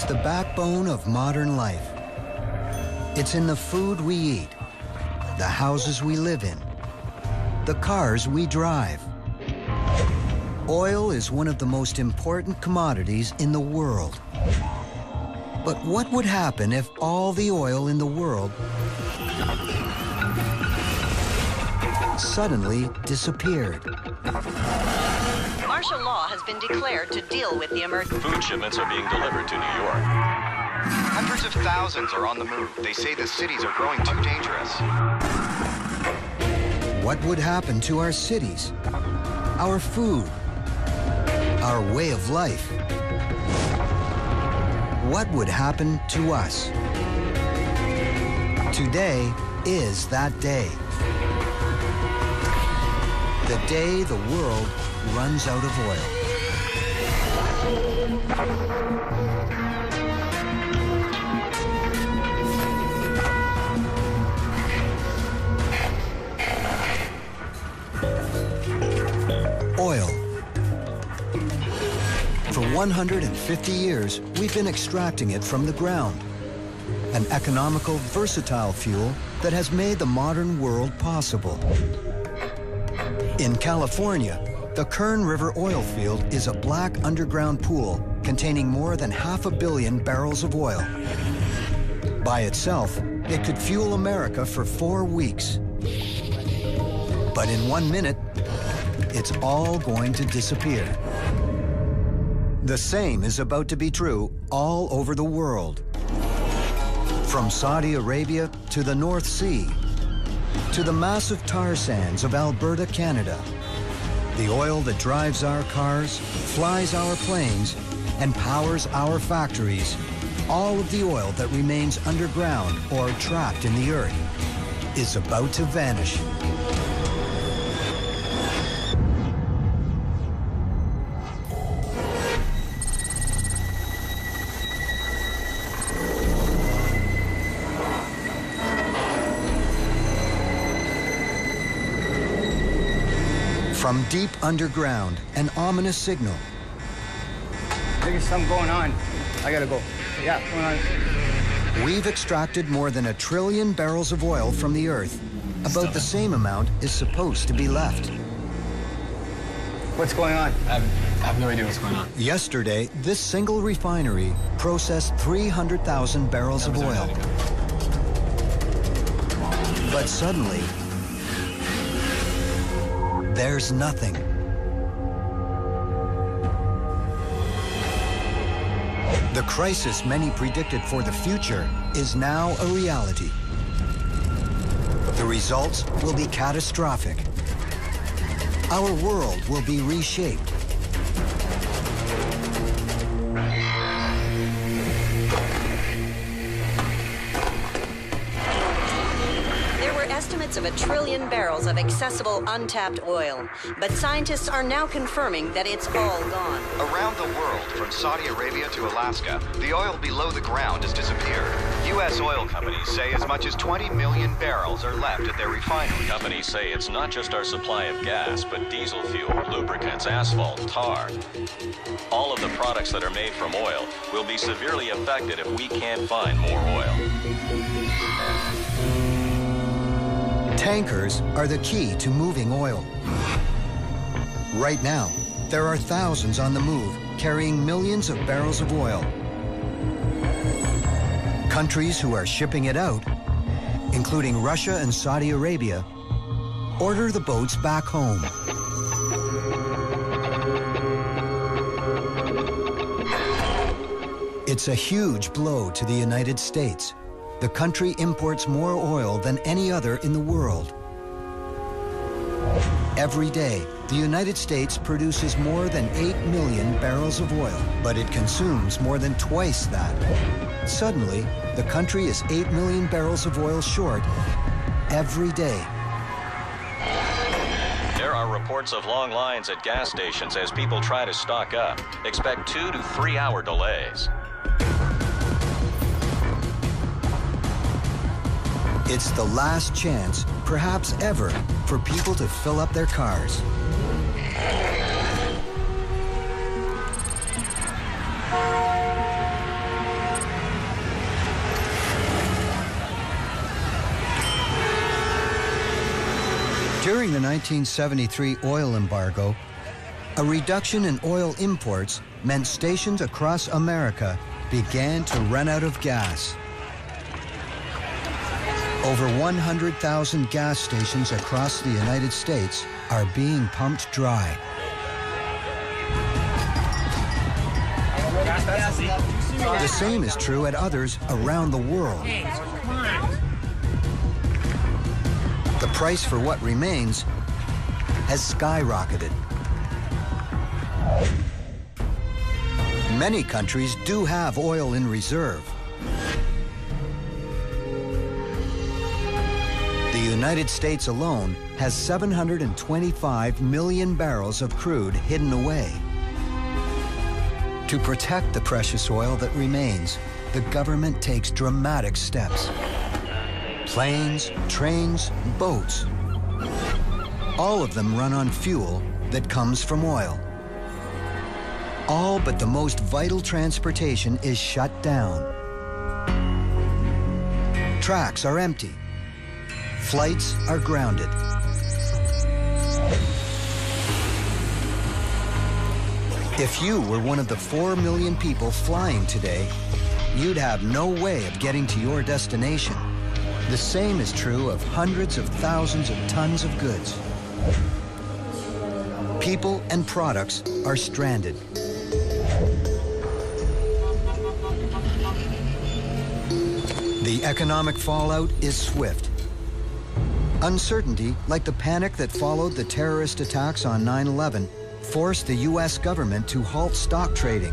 It's the backbone of modern life. It's in the food we eat, the houses we live in, the cars we drive. Oil is one of the most important commodities in the world. But what would happen if all the oil in the world suddenly disappeared? Martial law has been declared to deal with the emergency. Food shipments are being delivered to New York. Hundreds of thousands are on the move. They say the cities are growing too dangerous. What would happen to our cities, our food, our way of life? What would happen to us? Today is that day. The day the world runs out of oil. Oil. For 150 years, we've been extracting it from the ground. An economical, versatile fuel that has made the modern world possible. In California, the Kern River oil field is a black underground pool containing more than half a billion barrels of oil. By itself, it could fuel America for four weeks. But in one minute, it's all going to disappear. The same is about to be true all over the world. From Saudi Arabia to the North Sea, to the massive tar sands of Alberta, Canada. The oil that drives our cars, flies our planes, and powers our factories. All of the oil that remains underground or trapped in the earth is about to vanish. From deep underground, an ominous signal. There's something going on. I gotta go. Yeah, going on. We've extracted more than a trillion barrels of oil from the earth. About the same amount is supposed to be left. What's going on? I have, I have no idea what's going on. Yesterday, this single refinery processed 300,000 barrels of oil. But suddenly, there's nothing. The crisis many predicted for the future is now a reality. The results will be catastrophic. Our world will be reshaped. Were estimates of a trillion barrels of accessible untapped oil, but scientists are now confirming that it's all gone. Around the world, from Saudi Arabia to Alaska, the oil below the ground has disappeared. U.S. oil companies say as much as 20 million barrels are left at their refineries. Companies say it's not just our supply of gas, but diesel fuel, lubricants, asphalt, tar. All of the products that are made from oil will be severely affected if we can't find more oil. Tankers are the key to moving oil. Right now, there are thousands on the move carrying millions of barrels of oil. Countries who are shipping it out, including Russia and Saudi Arabia, order the boats back home. It's a huge blow to the United States. The country imports more oil than any other in the world. Every day, the United States produces more than 8 million barrels of oil, but it consumes more than twice that. Suddenly, the country is 8 million barrels of oil short every day. There are reports of long lines at gas stations as people try to stock up. Expect two to three hour delays. It's the last chance, perhaps ever, for people to fill up their cars. During the 1973 oil embargo, a reduction in oil imports meant stations across America began to run out of gas. Over 100,000 gas stations across the United States are being pumped dry. The same is true at others around the world. The price for what remains has skyrocketed. Many countries do have oil in reserve. United States alone has 725 million barrels of crude hidden away. To protect the precious oil that remains, the government takes dramatic steps. Planes, trains, boats, all of them run on fuel that comes from oil. All but the most vital transportation is shut down. Tracks are empty. Flights are grounded. If you were one of the 4 million people flying today, you'd have no way of getting to your destination. The same is true of hundreds of thousands of tons of goods. People and products are stranded. The economic fallout is swift. Uncertainty, like the panic that followed the terrorist attacks on 9 11, forced the U.S. government to halt stock trading.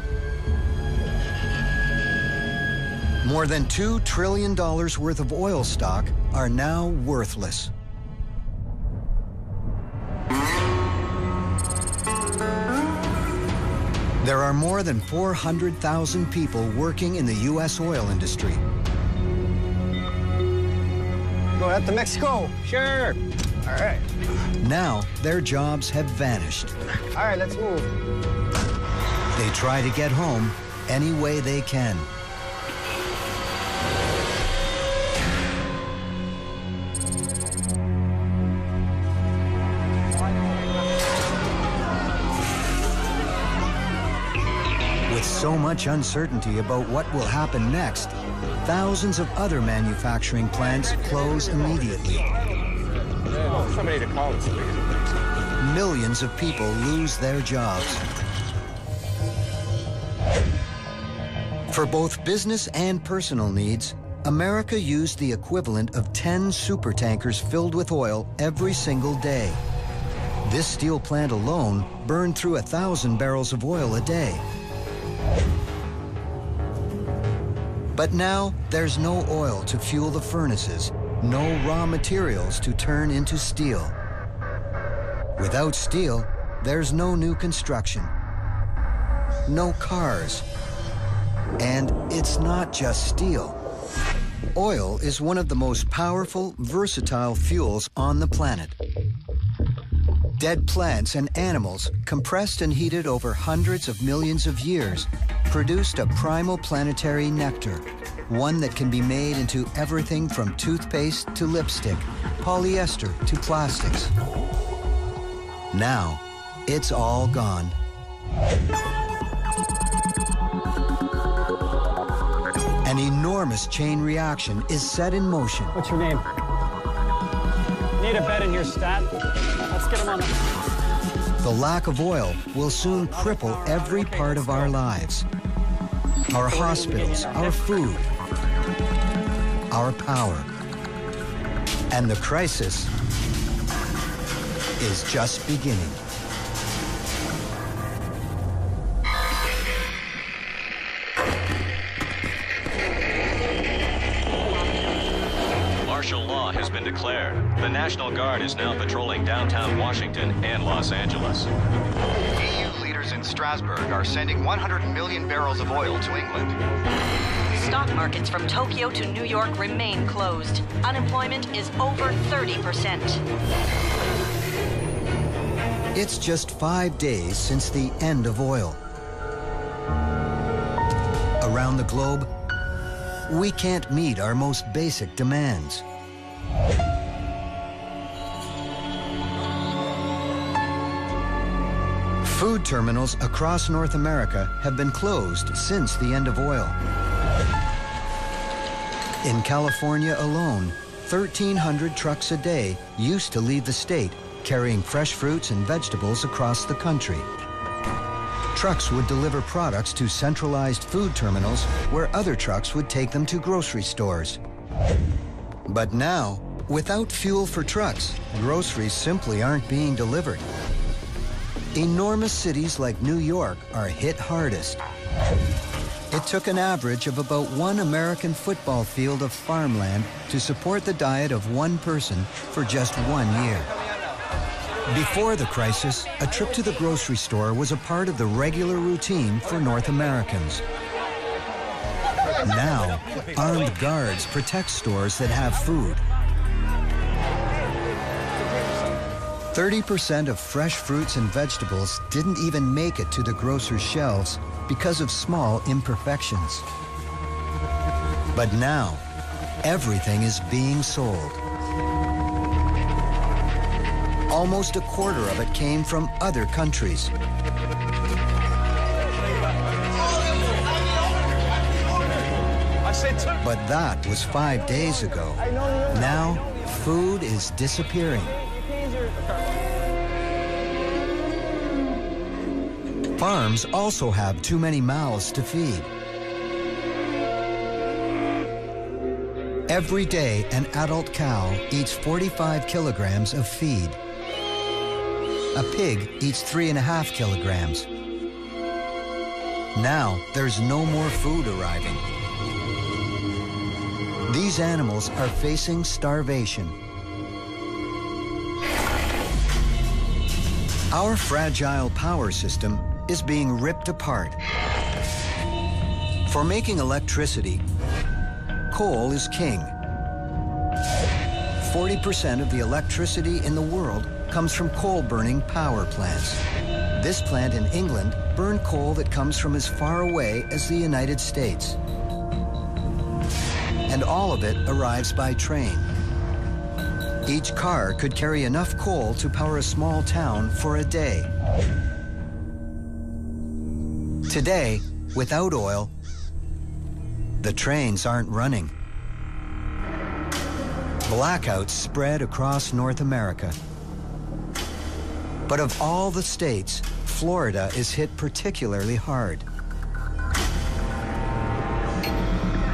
More than $2 trillion worth of oil stock are now worthless. There are more than 400,000 people working in the U.S. oil industry. Going up to Mexico. Sure. All right. Now, their jobs have vanished. All right, let's move. They try to get home any way they can. So much uncertainty about what will happen next, thousands of other manufacturing plants close immediately. Millions of people lose their jobs. For both business and personal needs, America used the equivalent of 10 supertankers filled with oil every single day. This steel plant alone burned through a thousand barrels of oil a day. But now there's no oil to fuel the furnaces, no raw materials to turn into steel. Without steel, there's no new construction, no cars. And it's not just steel. Oil is one of the most powerful, versatile fuels on the planet. Dead plants and animals, compressed and heated over hundreds of millions of years, produced a primal planetary nectar, one that can be made into everything from toothpaste to lipstick, polyester to plastics. Now, it's all gone. An enormous chain reaction is set in motion. What's your name? Need a bed in here, stat? Let's get him on the... The lack of oil will soon cripple every part of our lives. Our hospitals, our food, our power. And the crisis is just beginning. Martial law has been declared. The National Guard is now patrolling downtown Washington and Los Angeles. EU Strasbourg are sending 100 million barrels of oil to England. Stock markets from Tokyo to New York remain closed. Unemployment is over 30%. It's just five days since the end of oil. Around the globe, we can't meet our most basic demands. Food terminals across North America have been closed since the end of oil. In California alone, 1,300 trucks a day used to leave the state carrying fresh fruits and vegetables across the country. Trucks would deliver products to centralized food terminals where other trucks would take them to grocery stores. But now, without fuel for trucks, groceries simply aren't being delivered. Enormous cities like New York are hit hardest. It took an average of about one American football field of farmland to support the diet of one person for just one year. Before the crisis, a trip to the grocery store was a part of the regular routine for North Americans. Now, armed guards protect stores that have food. 30% of fresh fruits and vegetables didn't even make it to the grocer's shelves because of small imperfections. But now, everything is being sold. Almost a quarter of it came from other countries. But that was five days ago. Now, food is disappearing. Farms also have too many mouths to feed. Every day, an adult cow eats 45 kilograms of feed. A pig eats three and a half kilograms. Now, there's no more food arriving. These animals are facing starvation. Our fragile power system is being ripped apart. For making electricity, coal is king. 40% of the electricity in the world comes from coal-burning power plants. This plant in England burned coal that comes from as far away as the United States. And all of it arrives by train. Each car could carry enough coal to power a small town for a day. Today, without oil, the trains aren't running. Blackouts spread across North America. But of all the states, Florida is hit particularly hard.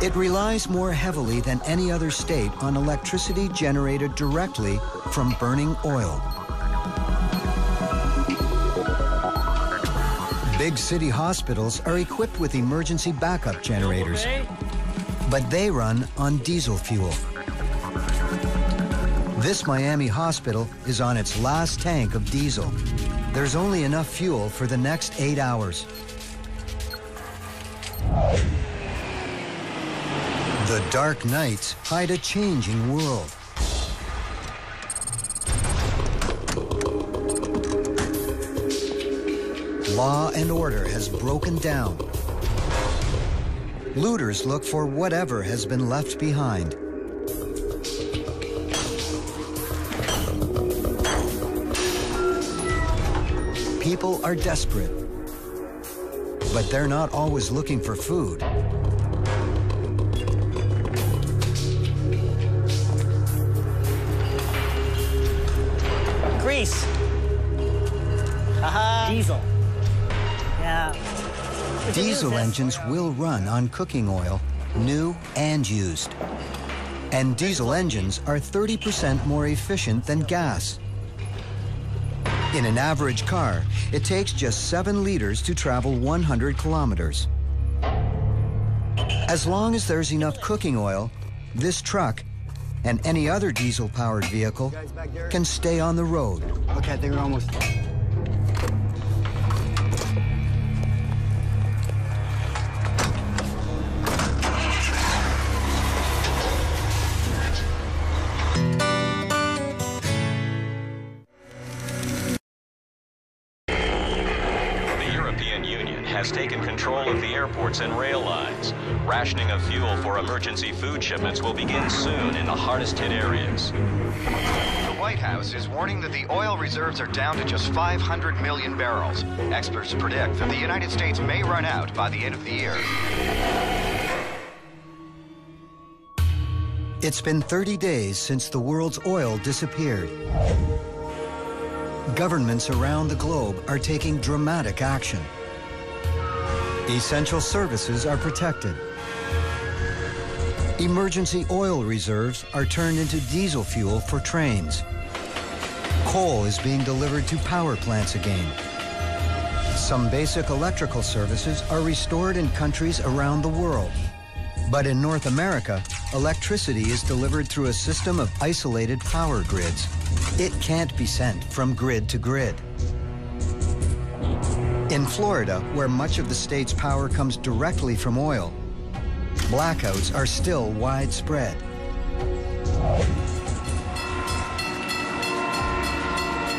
It relies more heavily than any other state on electricity generated directly from burning oil. Big city hospitals are equipped with emergency backup generators, but they run on diesel fuel. This Miami hospital is on its last tank of diesel. There's only enough fuel for the next eight hours. The dark nights hide a changing world. Law and order has broken down. Looters look for whatever has been left behind. People are desperate, but they're not always looking for food. Grease. Haha. Diesel. Diesel engines will run on cooking oil, new and used. And diesel engines are 30% more efficient than gas. In an average car, it takes just 7 liters to travel 100 kilometers. As long as there's enough cooking oil, this truck and any other diesel-powered vehicle can stay on the road. Okay, we're almost. And rail lines. Rationing of fuel for emergency food shipments will begin soon in the hardest hit areas. The White House is warning that the oil reserves are down to just 500 million barrels. Experts predict that the United States may run out by the end of the year. It's been 30 days since the world's oil disappeared. Governments around the globe are taking dramatic action. Essential services are protected. Emergency oil reserves are turned into diesel fuel for trains. Coal is being delivered to power plants again. Some basic electrical services are restored in countries around the world. But in North America, electricity is delivered through a system of isolated power grids. It can't be sent from grid to grid. In Florida, where much of the state's power comes directly from oil, blackouts are still widespread.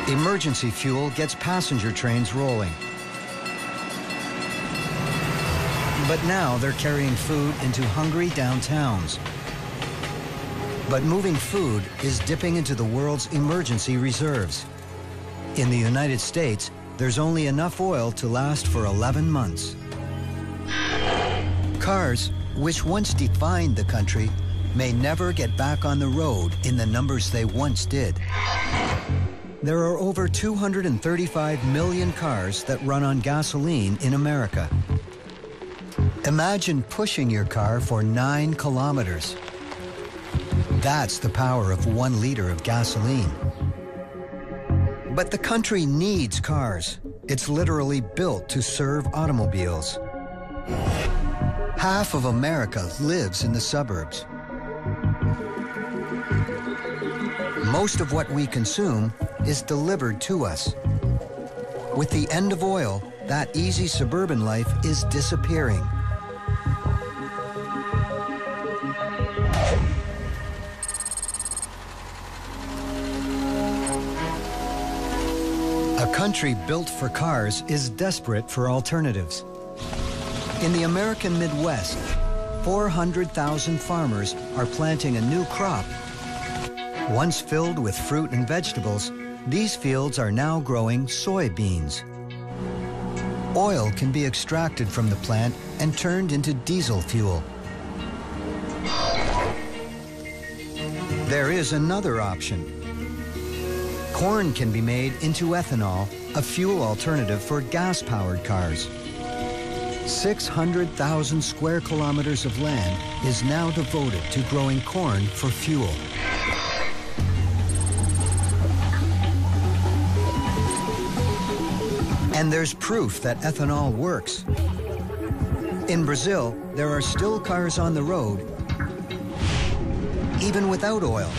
Emergency fuel gets passenger trains rolling. But now they're carrying food into hungry downtowns. But moving food is dipping into the world's emergency reserves. In the United States, there's only enough oil to last for 11 months. Cars, which once defined the country, may never get back on the road in the numbers they once did. There are over 235 million cars that run on gasoline in America. Imagine pushing your car for nine kilometers. That's the power of one liter of gasoline. But the country needs cars. It's literally built to serve automobiles. Half of America lives in the suburbs. Most of what we consume is delivered to us. With the end of oil, that easy suburban life is disappearing. Country built for cars is desperate for alternatives. In the American Midwest, 400,000 farmers are planting a new crop. Once filled with fruit and vegetables, these fields are now growing soybeans. Oil can be extracted from the plant and turned into diesel fuel. There is another option. Corn can be made into ethanol, a fuel alternative for gas-powered cars. 600,000 square kilometers of land is now devoted to growing corn for fuel. And there's proof that ethanol works. In Brazil, there are still cars on the road, even without oil.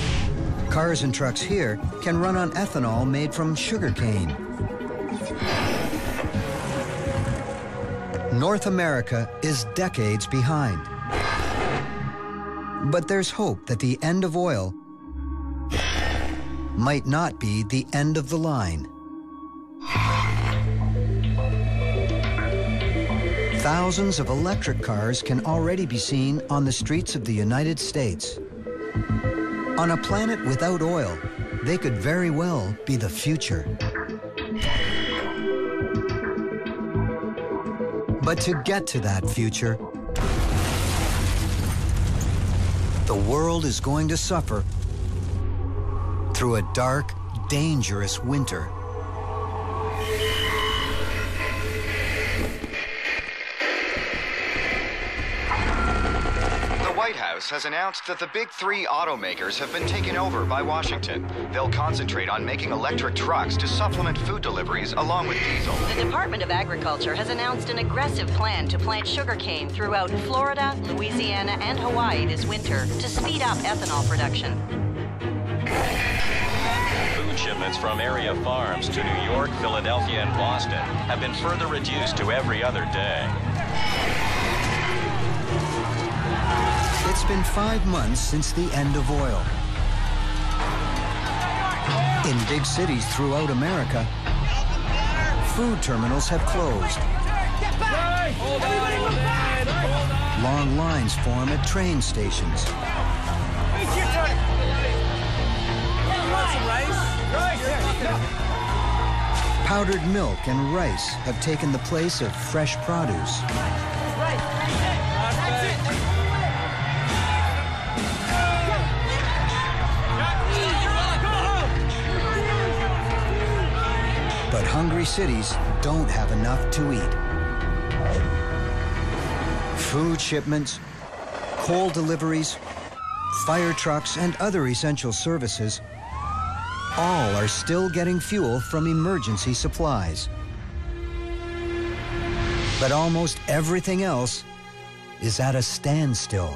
Cars and trucks here can run on ethanol made from sugarcane. North America is decades behind. But there's hope that the end of oil might not be the end of the line. Thousands of electric cars can already be seen on the streets of the United States. On a planet without oil, they could very well be the future. But to get to that future, the world is going to suffer through a dark, dangerous winter. White House has announced that the big three automakers have been taken over by Washington. They'll concentrate on making electric trucks to supplement food deliveries along with diesel. The Department of Agriculture has announced an aggressive plan to plant sugarcane throughout Florida, Louisiana, and Hawaii this winter to speed up ethanol production. Food shipments from area farms to New York, Philadelphia, and Boston have been further reduced to every other day. It's been five months since the end of oil. In big cities throughout America, food terminals have closed. Long lines form at train stations. Powdered milk and rice have taken the place of fresh produce. Hungry cities don't have enough to eat. Food shipments, coal deliveries, fire trucks, and other essential services all are still getting fuel from emergency supplies. But almost everything else is at a standstill.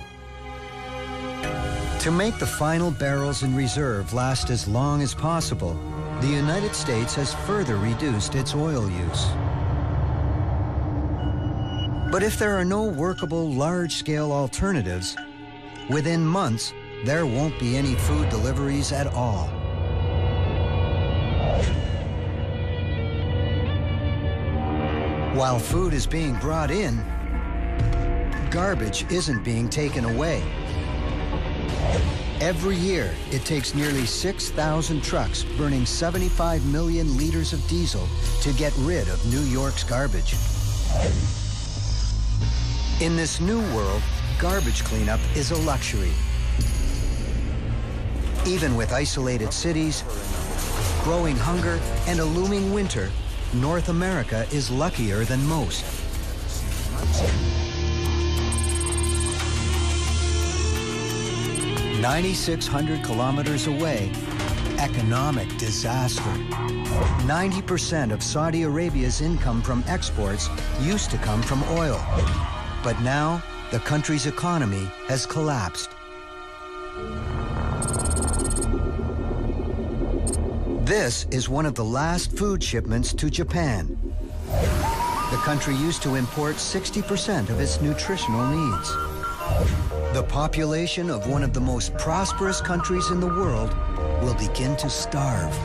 To make the final barrels in reserve last as long as possible, the United States has further reduced its oil use. But if there are no workable large-scale alternatives, within months, there won't be any food deliveries at all. While food is being brought in, garbage isn't being taken away. Every year, it takes nearly 6,000 trucks burning 75 million liters of diesel to get rid of New York's garbage. In this new world, garbage cleanup is a luxury. Even with isolated cities, growing hunger, and a looming winter, North America is luckier than most. Ninety-six hundred kilometers away, economic disaster. 90% of Saudi Arabia's income from exports used to come from oil. But now, the country's economy has collapsed. This is one of the last food shipments to Japan. The country used to import 60% of its nutritional needs. The population of one of the most prosperous countries in the world will begin to starve.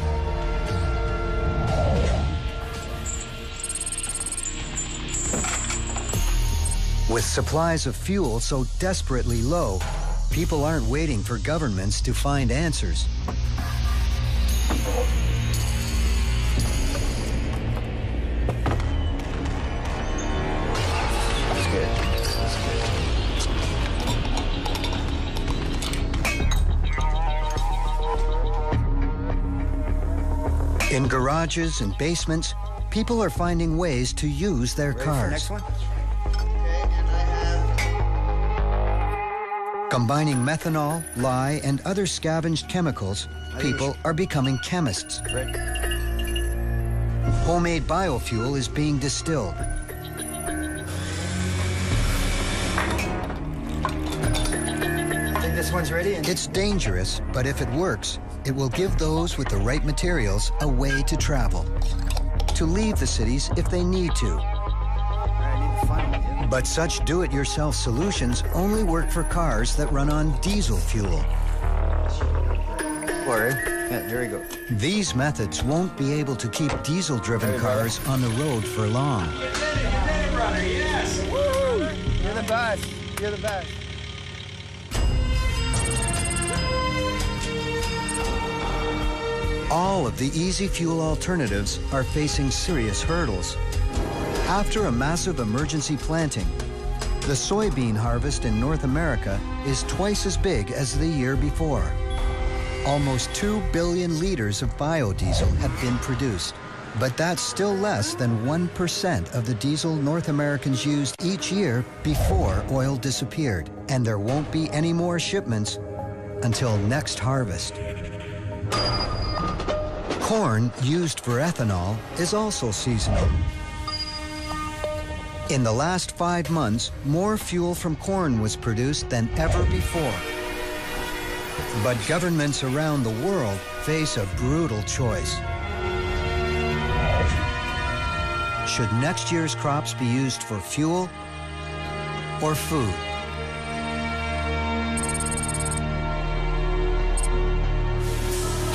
With supplies of fuel so desperately low, people aren't waiting for governments to find answers. In garages and basements, people are finding ways to use their Ready cars. Combining methanol, lye, and other scavenged chemicals, people are becoming chemists. Homemade biofuel is being distilled. Think this one's ready? It's dangerous, but if it works, it will give those with the right materials a way to travel. To leave the cities if they need to. I need the final one. yeah. But such do-it-yourself solutions only work for cars that run on diesel fuel. Or, yeah, here we go. These methods won't be able to keep diesel-driven cars on the road for long. You're the best. You're the best. All of the easy fuel alternatives are facing serious hurdles. After a massive emergency planting, the soybean harvest in North America is twice as big as the year before. Almost 2 billion liters of biodiesel have been produced, but that's still less than 1% of the diesel North Americans used each year before oil disappeared, and there won't be any more shipments until next harvest. Corn used for ethanol is also seasonal. In the last five months, more fuel from corn was produced than ever before. But governments around the world face a brutal choice. Should next year's crops be used for fuel or food?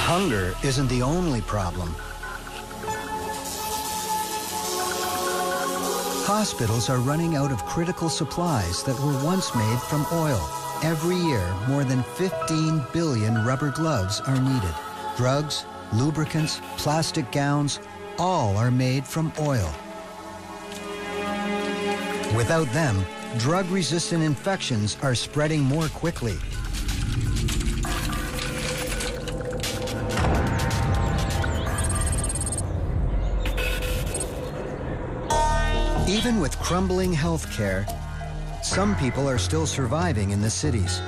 Hunger isn't the only problem. Hospitals are running out of critical supplies that were once made from oil. Every year, more than 15 billion rubber gloves are needed. Drugs, lubricants, plastic gowns, all are made from oil. Without them, drug-resistant infections are spreading more quickly. Even with crumbling health care, some people are still surviving in the cities.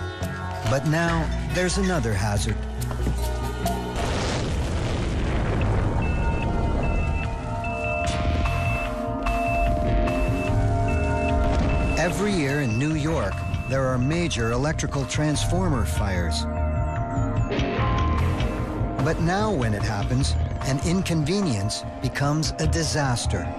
But now, there's another hazard. Every year in New York, there are major electrical transformer fires. But now when it happens, an inconvenience becomes a disaster.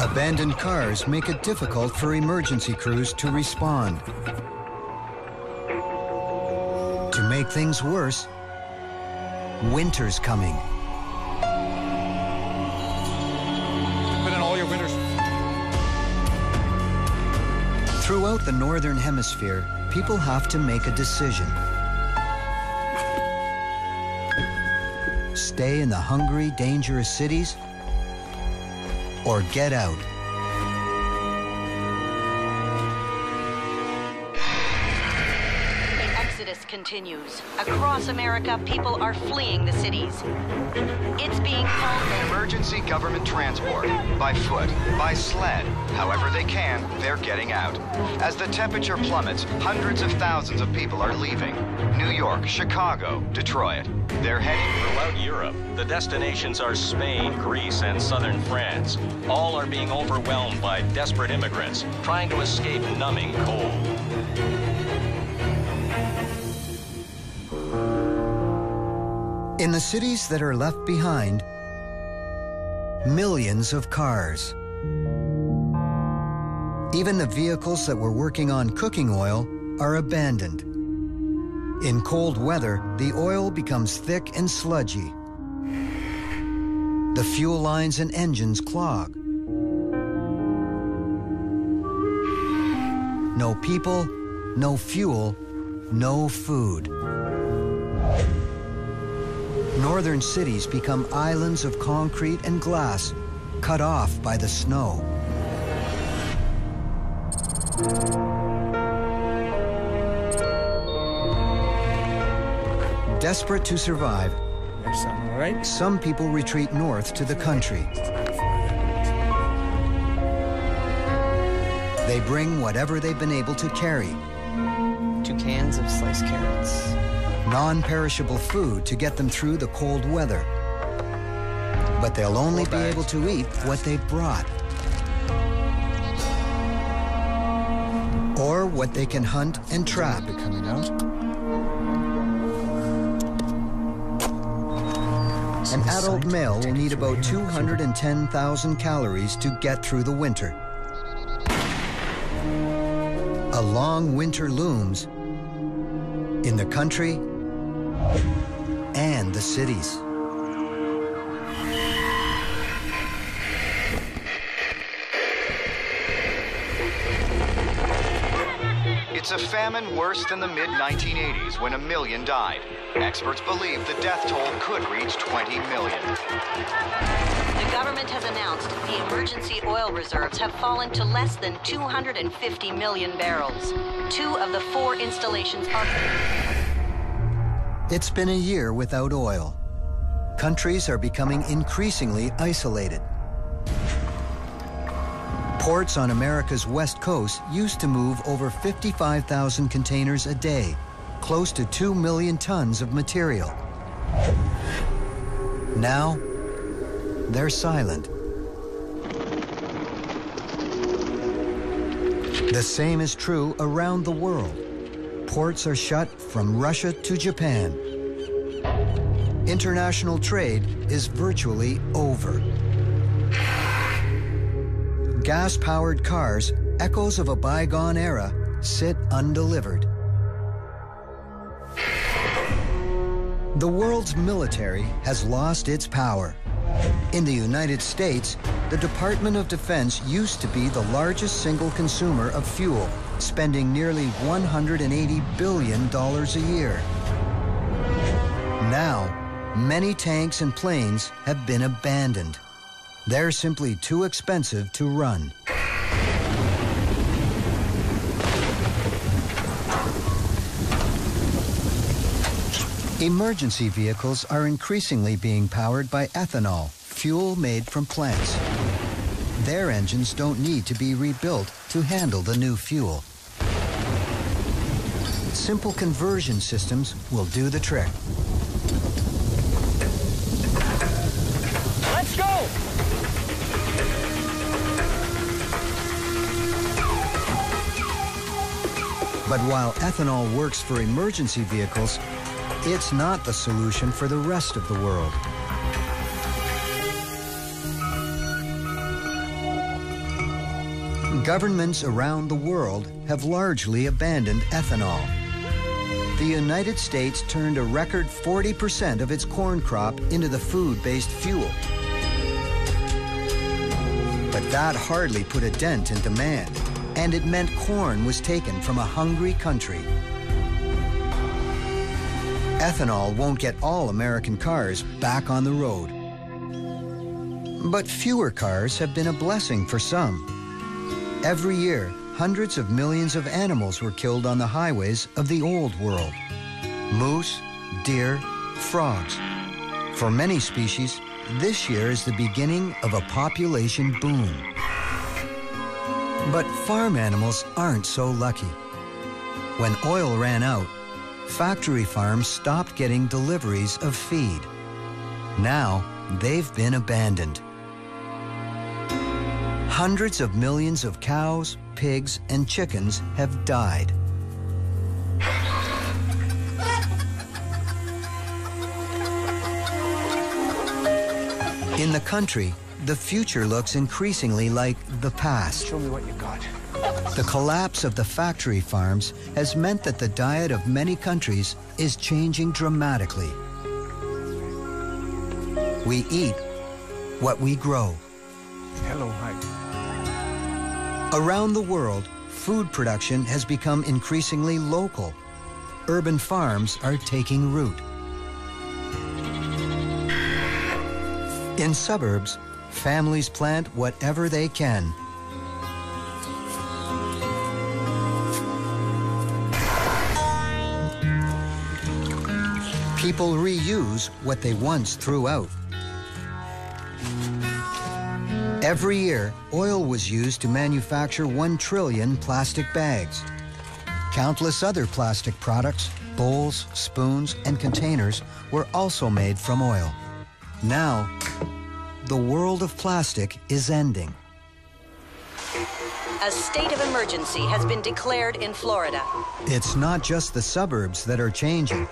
Abandoned cars make it difficult for emergency crews to respond. To make things worse, winter's coming. Put in all your winters. Throughout the Northern Hemisphere, people have to make a decision. Stay in the hungry, dangerous cities or get out. The exodus continues. Across America, people are fleeing the cities. It's being called Emergency government transport. By foot, by sled. However they can, they're getting out. As the temperature plummets, hundreds of thousands of people are leaving. New York, Chicago, Detroit. They're heading Throughout Europe, the destinations are Spain, Greece, and southern France. All are being overwhelmed by desperate immigrants trying to escape numbing cold. In the cities that are left behind, millions of cars. Even the vehicles that were working on cooking oil are abandoned. In cold weather, the oil becomes thick and sludgy. The fuel lines and engines clog. No people, no fuel, no food. Northern cities become islands of concrete and glass, cut off by the snow. Desperate to survive, There's something, all right? some people retreat north to the country. They bring whatever they've been able to carry, Two cans of sliced carrots. non-perishable food to get them through the cold weather. But they'll only be able to eat what they've brought. Or what they can hunt and trap. Coming out. An adult male will need about 210,000 calories to get through the winter. A long winter looms in the country and the cities. It's a famine worse than the mid-1980s when a million died. Experts believe the death toll could reach 20 million. The government has announced the emergency oil reserves have fallen to less than 250 million barrels. Two of the four installations are. It's been a year without oil. Countries are becoming increasingly isolated. Ports on America's west coast used to move over 55,000 containers a day, close to 2 million tons of material. Now, they're silent. The same is true around the world. Ports are shut from Russia to Japan. International trade is virtually over. Gas-powered cars, echoes of a bygone era, sit undelivered. The world's military has lost its power. In the United States, the Department of Defense used to be the largest single consumer of fuel, spending nearly $180 billion a year. Now, many tanks and planes have been abandoned. They're simply too expensive to run. Emergency vehicles are increasingly being powered by ethanol, fuel made from plants. Their engines don't need to be rebuilt to handle the new fuel. Simple conversion systems will do the trick. But while ethanol works for emergency vehicles, it's not the solution for the rest of the world. Governments around the world have largely abandoned ethanol. The United States turned a record 40% of its corn crop into the food-based fuel. But that hardly put a dent in demand, and it meant corn was taken from a hungry country. Ethanol won't get all American cars back on the road. But fewer cars have been a blessing for some. Every year, hundreds of millions of animals were killed on the highways of the old world. Moose, deer, frogs. For many species, this year is the beginning of a population boom. But farm animals aren't so lucky. When oil ran out, factory farms stopped getting deliveries of feed. Now, they've been abandoned. Hundreds of millions of cows, pigs, and chickens have died. In the country, the future looks increasingly like the past. Show me what you got. The collapse of the factory farms has meant that the diet of many countries is changing dramatically. We eat what we grow. Hello, hi. Around the world, food production has become increasingly local. Urban farms are taking root. In suburbs, families plant whatever they can. People reuse what they once threw out. Every year, oil was used to manufacture one trillion plastic bags. Countless other plastic products, bowls, spoons, and containers were also made from oil. Now, the world of plastic is ending. A state of emergency has been declared in Florida. It's not just the suburbs that are changing.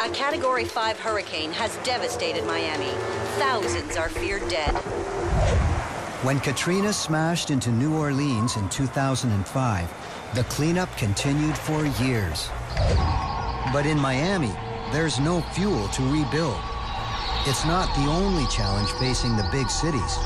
A Category 5 hurricane has devastated Miami. Thousands are feared dead. When Katrina smashed into New Orleans in 2005, the cleanup continued for years. But in Miami, there's no fuel to rebuild. It's not the only challenge facing the big cities.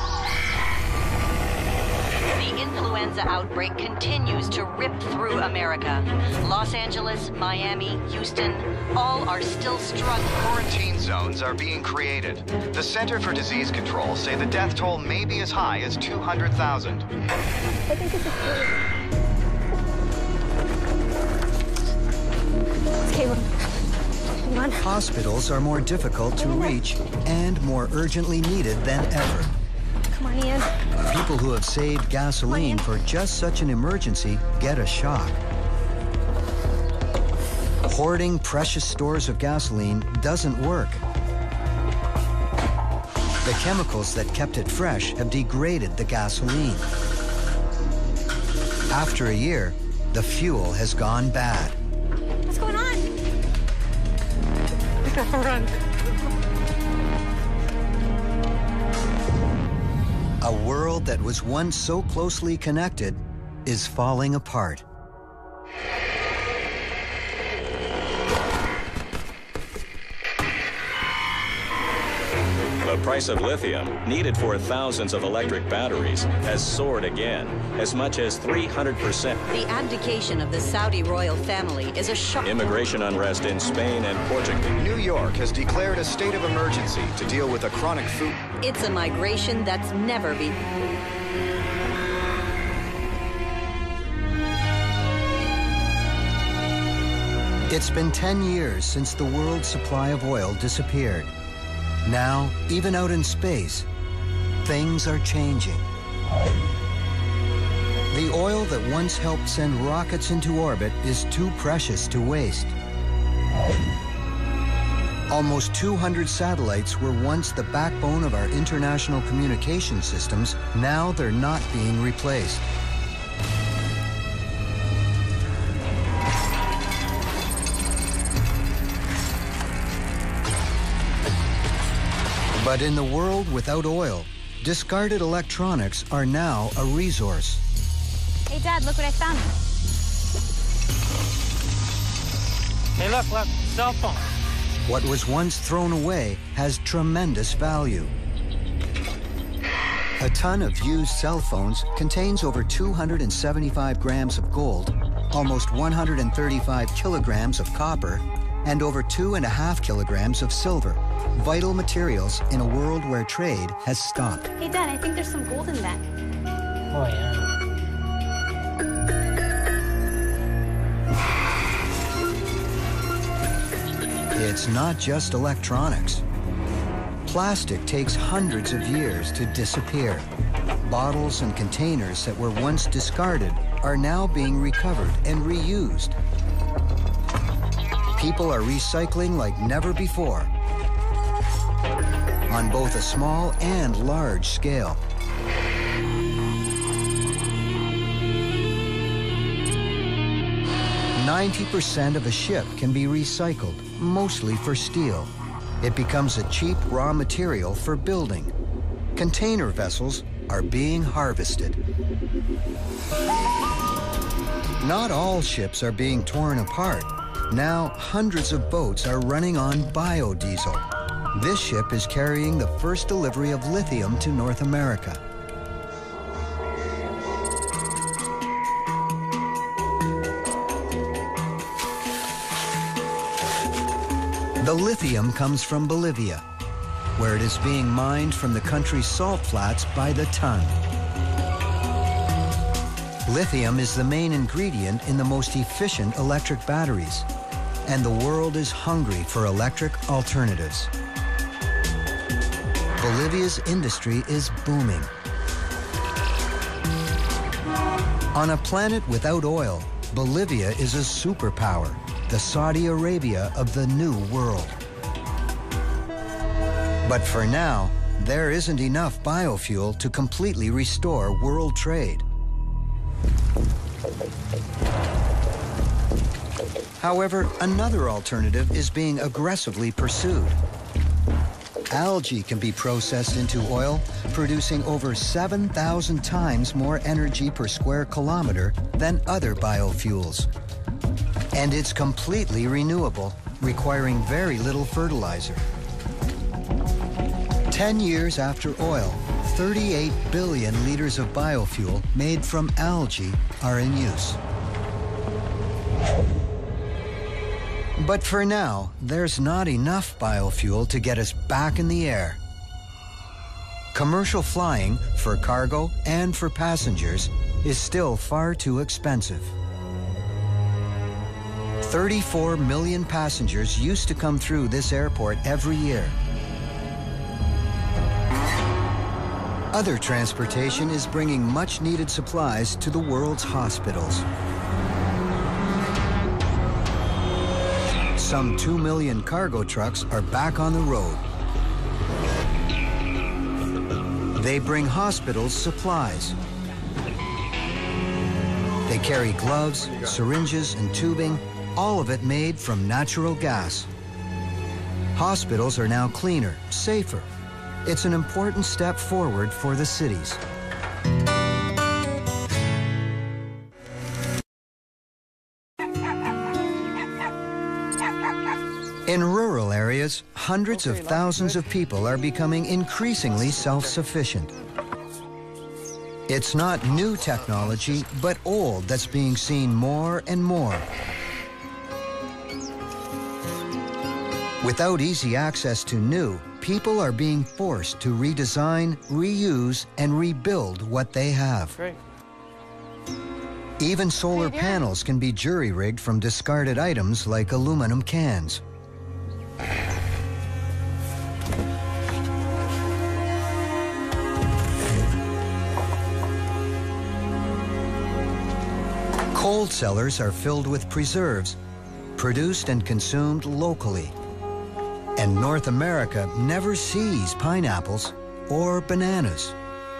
The influenza outbreak continues to rip through America. Los Angeles, Miami, Houston, all are still struggling. Quarantine zones are being created. The Center for Disease Control say the death toll may be as high as 200,000. Okay, we're... Come on. Hospitals are more difficult to reach and more urgently needed than ever. Come on, Ian. People who have saved gasoline for just such an emergency get a shock. Hoarding precious stores of gasoline doesn't work. The chemicals that kept it fresh have degraded the gasoline. After a year, the fuel has gone bad. What's going on? Run. A world that was once so closely connected is falling apart. The price of lithium, needed for thousands of electric batteries, has soared again, as much as 300%. The abdication of the Saudi royal family is a shock. Immigration unrest in Spain and Portugal. New York has declared a state of emergency to deal with a chronic food. It's a migration that's never been. It's been 10 years since the world's supply of oil disappeared. Now, even out in space, things are changing. The oil that once helped send rockets into orbit is too precious to waste. Almost 200 satellites were once the backbone of our international communication systems. Now they're not being replaced. But in the world without oil, discarded electronics are now a resource. Hey, Dad, look what I found. Hey, look, look, cell phone. What was once thrown away has tremendous value. A ton of used cell phones contains over 275 grams of gold, almost 135 kilograms of copper, and over two and a half kilograms of silver, vital materials in a world where trade has stopped. Hey, Dad, I think there's some gold in that. Oh, yeah. It's not just electronics. Plastic takes hundreds of years to disappear. Bottles and containers that were once discarded are now being recovered and reused. People are recycling like never before on both a small and large scale. Ninety percent of a ship can be recycled, mostly for steel. It becomes a cheap raw material for building. Container vessels are being harvested. Not all ships are being torn apart. Now, hundreds of boats are running on biodiesel. This ship is carrying the first delivery of lithium to North America. The lithium comes from Bolivia, where it is being mined from the country's salt flats by the ton. Lithium is the main ingredient in the most efficient electric batteries, and the world is hungry for electric alternatives. Bolivia's industry is booming. On a planet without oil, Bolivia is a superpower, the Saudi Arabia of the new world. But for now, there isn't enough biofuel to completely restore world trade. However, another alternative is being aggressively pursued. Algae can be processed into oil, producing over 7,000 times more energy per square kilometer than other biofuels. And it's completely renewable, requiring very little fertilizer. 10 years after oil, 38 billion liters of biofuel made from algae are in use. But for now, there's not enough biofuel to get us back in the air. Commercial flying for cargo and for passengers is still far too expensive. 34 million passengers used to come through this airport every year. Other transportation is bringing much needed supplies to the world's hospitals. Some 2 million cargo trucks are back on the road. They bring hospitals supplies. They carry gloves, syringes, and tubing, all of it made from natural gas. Hospitals are now cleaner, safer. It's an important step forward for the cities. Hundreds of thousands of people are becoming increasingly self-sufficient. It's not new technology, but old that's being seen more and more. Without easy access to new, people are being forced to redesign, reuse, and rebuild what they have. Great. Even solar panels can be jury-rigged from discarded items like aluminum cans. Cold cellars are filled with preserves, produced and consumed locally. And North America never sees pineapples or bananas.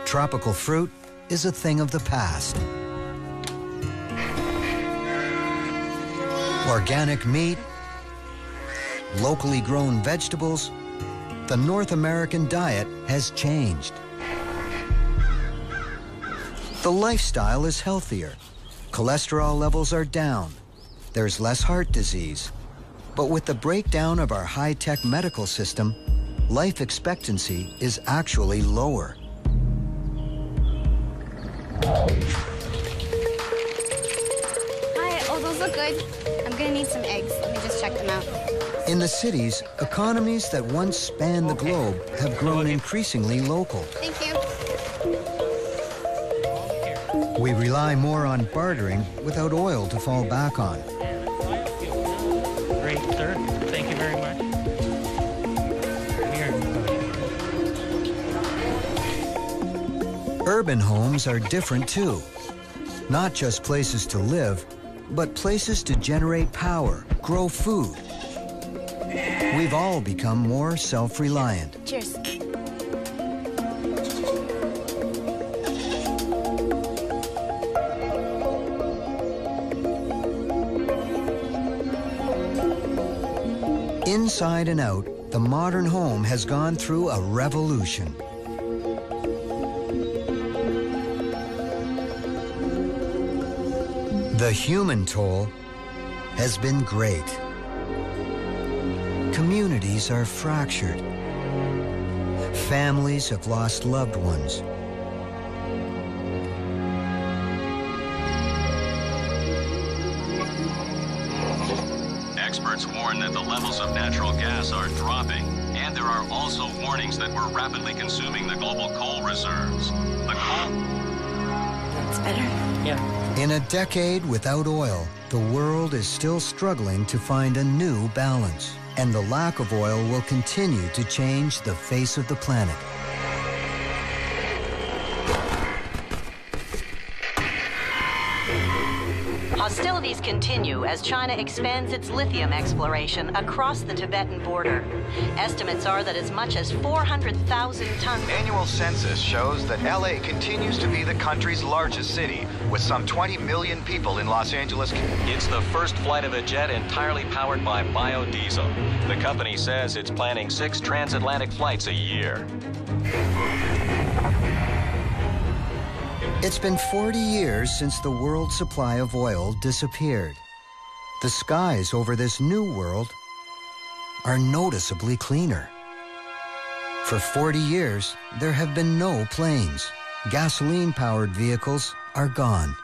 Tropical fruit is a thing of the past. Organic meat, locally grown vegetables, the North American diet has changed. The lifestyle is healthier. Cholesterol levels are down. There's less heart disease. But with the breakdown of our high-tech medical system, life expectancy is actually lower. Hi, oh, those look good. I'm gonna need some eggs. Let me just check them out. In the cities, economies that once spanned the globe have grown increasingly local. Thank you. We rely more on bartering without oil to fall back on. Great, sir. Thank you very much. Here. Urban homes are different too. Not just places to live, but places to generate power, grow food. We've all become more self-reliant. Cheers. Inside and out, the modern home has gone through a revolution. The human toll has been great. Communities are fractured. Families have lost loved ones. Levels of natural gas are dropping, and there are also warnings that we're rapidly consuming the global coal reserves. The coal That's better. Yeah. In a decade without oil, the world is still struggling to find a new balance. And the lack of oil will continue to change the face of the planet. Hostilities continue as China expands its lithium exploration across the Tibetan border. Estimates are that as much as 400,000 tons. Annual census shows that LA continues to be the country's largest city, with some 20 million people in Los Angeles. It's the first flight of a jet entirely powered by biodiesel. The company says it's planning six transatlantic flights a year. It's been 40 years since the world supply of oil disappeared. The skies over this new world are noticeably cleaner. For 40 years, there have been no planes. Gasoline-powered vehicles are gone.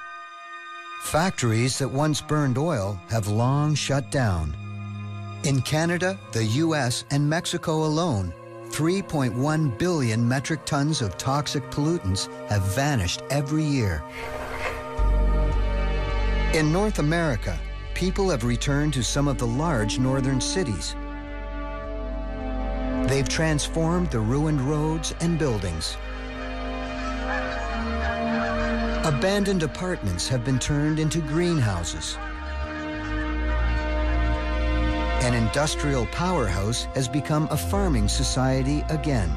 Factories that once burned oil have long shut down. In Canada, the US, and Mexico alone, 3.1 billion metric tons of toxic pollutants have vanished every year. In North America, people have returned to some of the large northern cities. They've transformed the ruined roads and buildings. Abandoned apartments have been turned into greenhouses. An industrial powerhouse has become a farming society again.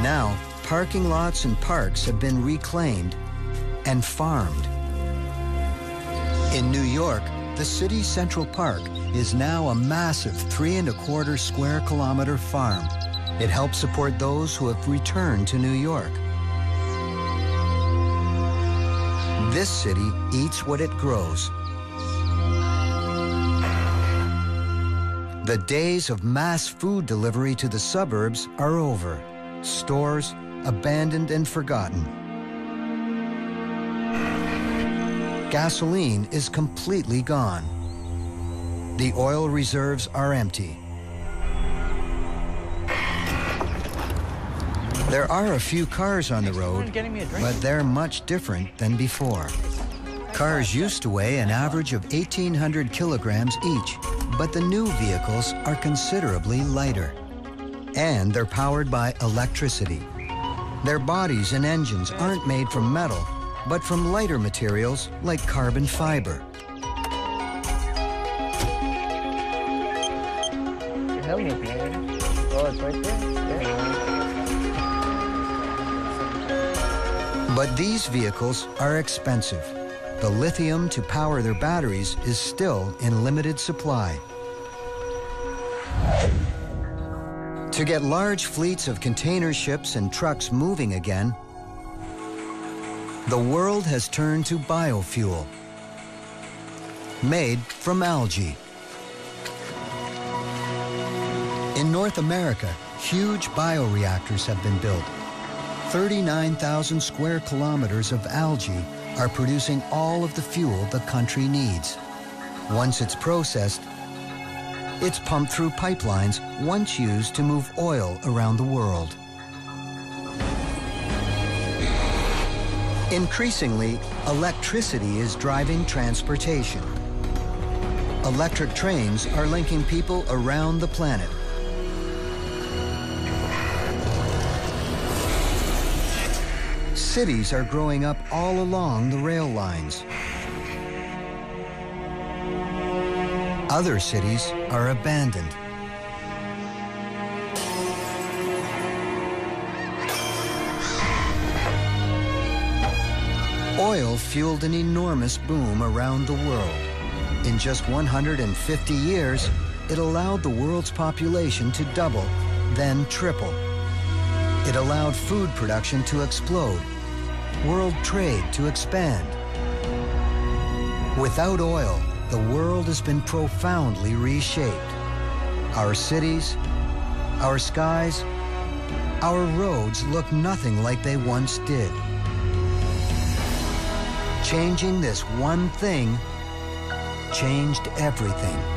Now, parking lots and parks have been reclaimed and farmed. In New York, the city's Central Park is now a massive three and a quarter square kilometer farm. It helps support those who have returned to New York. This city eats what it grows. The days of mass food delivery to the suburbs are over. Stores abandoned and forgotten. Gasoline is completely gone. The oil reserves are empty. There are a few cars on the road, but they're much different than before. Cars used to weigh an average of 1,800 kilograms each, but the new vehicles are considerably lighter. And they're powered by electricity. Their bodies and engines aren't made from metal, but from lighter materials like carbon fiber. But these vehicles are expensive. The lithium to power their batteries is still in limited supply. To get large fleets of container ships and trucks moving again, the world has turned to biofuel, made from algae. In North America, huge bioreactors have been built. 39,000 square kilometers of algae are producing all of the fuel the country needs. Once it's processed, it's pumped through pipelines once used to move oil around the world. Increasingly, electricity is driving transportation. Electric trains are linking people around the planet. Cities are growing up all along the rail lines. Other cities are abandoned. Oil fueled an enormous boom around the world. In just 150 years, it allowed the world's population to double, then triple. It allowed food production to explode, world trade to expand. Without oil, the world has been profoundly reshaped. Our cities, our skies, our roads look nothing like they once did. Changing this one thing changed everything.